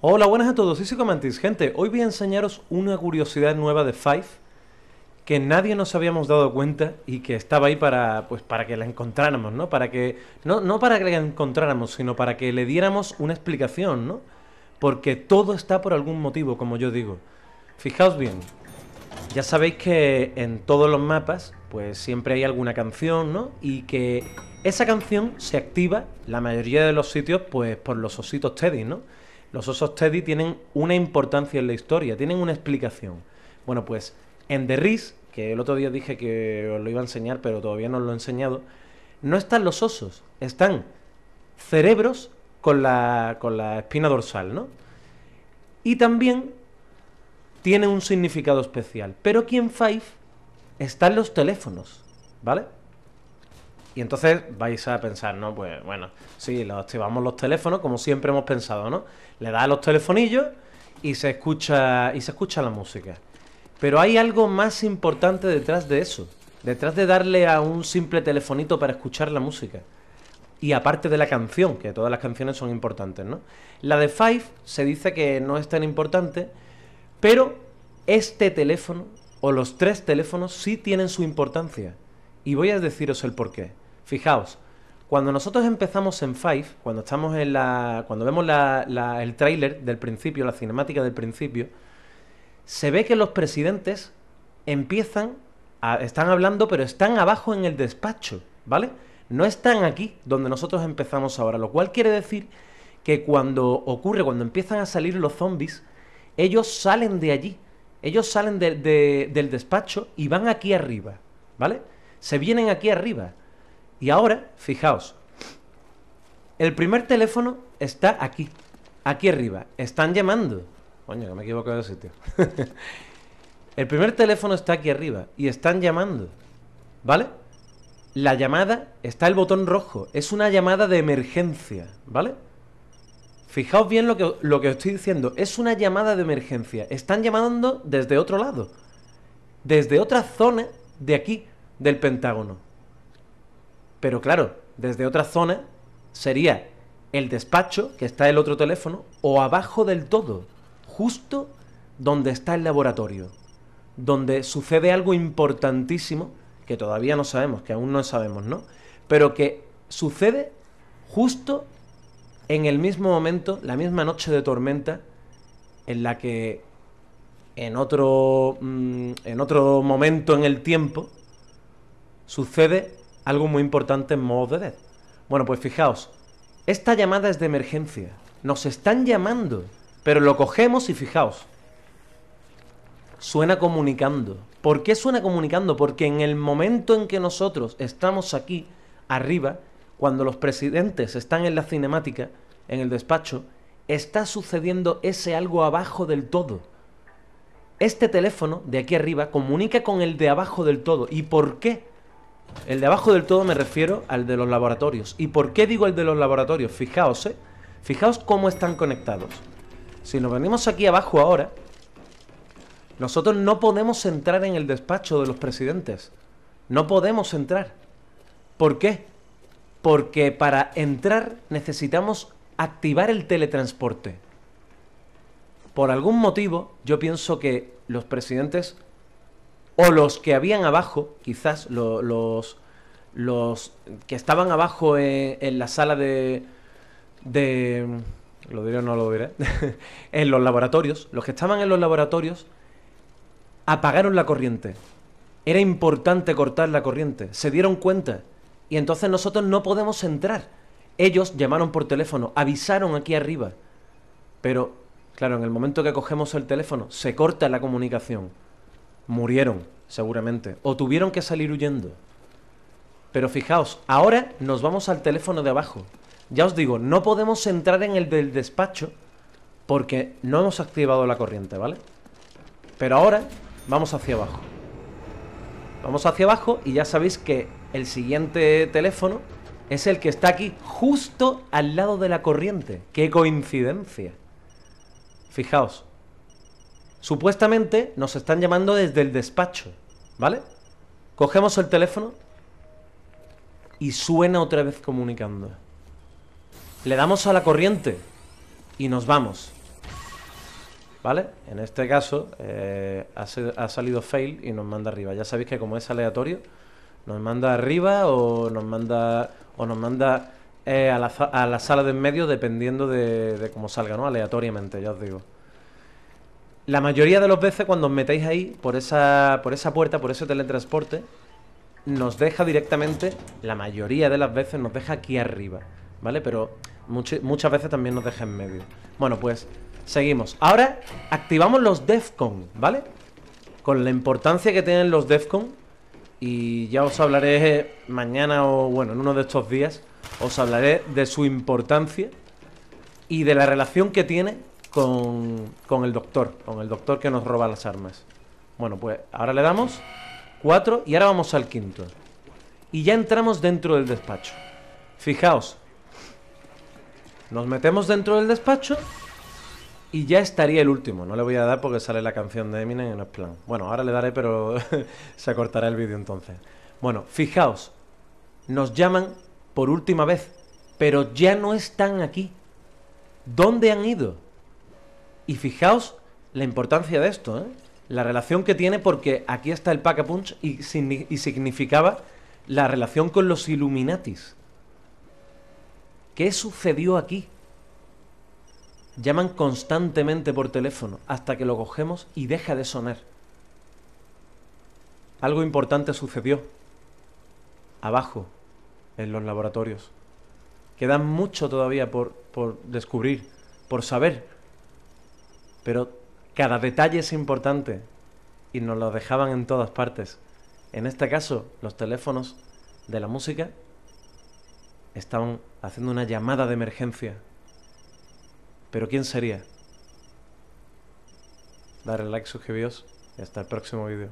Hola, buenas a todos, soy Psicomantis. Gente, hoy voy a enseñaros una curiosidad nueva de Five que nadie nos habíamos dado cuenta y que estaba ahí para, pues, para que la encontráramos, ¿no? Para que, no, no para que la encontráramos, sino para que le diéramos una explicación, ¿no? Porque todo está por algún motivo, como yo digo. Fijaos bien, ya sabéis que en todos los mapas, pues siempre hay alguna canción, ¿no? Y que esa canción se activa, la mayoría de los sitios, pues por los ositos Teddy, ¿no? Los osos Teddy tienen una importancia en la historia, tienen una explicación. Bueno, pues en The Riz, que el otro día dije que os lo iba a enseñar, pero todavía no os lo he enseñado, no están los osos, están cerebros con la, con la espina dorsal, ¿no? Y también tiene un significado especial. Pero aquí en Five están los teléfonos, ¿vale? Y entonces vais a pensar, ¿no? Pues bueno, sí, lo activamos los teléfonos como siempre hemos pensado, ¿no? Le das a los telefonillos y se escucha y se escucha la música. Pero hay algo más importante detrás de eso, detrás de darle a un simple telefonito para escuchar la música. Y aparte de la canción, que todas las canciones son importantes, ¿no? La de Five se dice que no es tan importante, pero este teléfono o los tres teléfonos sí tienen su importancia. Y voy a deciros el porqué. Fijaos, cuando nosotros empezamos en Five, cuando estamos en la. cuando vemos el tráiler del principio, la cinemática del principio, se ve que los presidentes empiezan. A, están hablando, pero están abajo en el despacho, ¿vale? No están aquí, donde nosotros empezamos ahora. Lo cual quiere decir que cuando ocurre, cuando empiezan a salir los zombies, ellos salen de allí. Ellos salen del despacho y van aquí arriba, ¿vale? Se vienen aquí arriba. Y ahora, fijaos, el primer teléfono está aquí, aquí arriba. Están llamando. Coño, que me he equivocado de sitio. el primer teléfono está aquí arriba y están llamando. ¿Vale? La llamada está el botón rojo. Es una llamada de emergencia. ¿Vale? Fijaos bien lo que, lo que os estoy diciendo. Es una llamada de emergencia. Están llamando desde otro lado. Desde otra zona de aquí, del Pentágono. Pero claro, desde otra zona sería el despacho, que está el otro teléfono, o abajo del todo, justo donde está el laboratorio, donde sucede algo importantísimo que todavía no sabemos, que aún no sabemos, ¿no? Pero que sucede justo en el mismo momento, la misma noche de tormenta, en la que en otro, mm, en otro momento en el tiempo sucede algo muy importante en modo de Dead. Bueno, pues fijaos, esta llamada es de emergencia. Nos están llamando, pero lo cogemos y fijaos. Suena comunicando. ¿Por qué suena comunicando? Porque en el momento en que nosotros estamos aquí, arriba, cuando los presidentes están en la cinemática, en el despacho, está sucediendo ese algo abajo del todo. Este teléfono de aquí arriba comunica con el de abajo del todo. ¿Y por qué? El de abajo del todo me refiero al de los laboratorios. ¿Y por qué digo el de los laboratorios? Fijaos, ¿eh? Fijaos cómo están conectados. Si nos venimos aquí abajo ahora, nosotros no podemos entrar en el despacho de los presidentes. No podemos entrar. ¿Por qué? Porque para entrar necesitamos activar el teletransporte. Por algún motivo, yo pienso que los presidentes o los que habían abajo, quizás los, los que estaban abajo en, la sala de, de... ¿Lo diré o no lo diré? en los laboratorios, los que estaban en los laboratorios apagaron la corriente. Era importante cortar la corriente. Se dieron cuenta. Y entonces nosotros no podemos entrar. Ellos llamaron por teléfono, avisaron aquí arriba. Pero, claro, en el momento que cogemos el teléfono, se corta la comunicación murieron, seguramente, o tuvieron que salir huyendo. Pero fijaos, ahora nos vamos al teléfono de abajo. Ya os digo, no podemos entrar en el del despacho porque no hemos activado la corriente, ¿vale? Pero ahora vamos hacia abajo. Vamos hacia abajo y ya sabéis que el siguiente teléfono es el que está aquí, justo al lado de la corriente. ¡Qué coincidencia! Fijaos, Supuestamente nos están llamando desde el despacho, ¿vale? Cogemos el teléfono y suena otra vez comunicando. Le damos a la corriente y nos vamos. ¿vale? En este caso eh, ha, salido fail y nos manda arriba. Ya sabéis que como es aleatorio, nos manda arriba o nos manda o nos manda eh, a, la, za- a la sala de en medio dependiendo de, de cómo salga, ¿no? Aleatoriamente, ya os digo. La mayoría de las veces cuando os metéis ahí por esa, por esa puerta, por ese teletransporte, nos deja directamente, la mayoría de las veces nos deja aquí arriba, ¿vale? Pero much- muchas veces también nos deja en medio. Bueno, pues seguimos. Ahora activamos los DEFCON, ¿vale? Con la importancia que tienen los DEFCON, y ya os hablaré mañana o bueno, en uno de estos días, os hablaré de su importancia y de la relación que tiene con, con el doctor, con el doctor que nos roba las armas. Bueno, pues ahora le damos 4 y ahora vamos al quinto. Y ya entramos dentro del despacho. Fijaos, nos metemos dentro del despacho y ya estaría el último. No le voy a dar porque sale la canción de Eminem y no es plan. Bueno, ahora le daré, pero se acortará el vídeo entonces. Bueno, fijaos, nos llaman por última vez, pero ya no están aquí. ¿Dónde han ido? Y fijaos la importancia de esto, ¿eh? La relación que tiene porque aquí está el Pack-a-Punch y, y significaba la relación con los Illuminatis. ¿Qué sucedió aquí? Llaman constantemente por teléfono hasta que lo cogemos y deja de sonar. Algo importante sucedió. Abajo, en los laboratorios. Queda mucho todavía por, por descubrir, por saber. Pero cada detalle es importante y nos lo dejaban en todas partes. En este caso, los teléfonos de la música estaban haciendo una llamada de emergencia. Pero ¿quién sería? Darle like, suscribíos y hasta el próximo vídeo.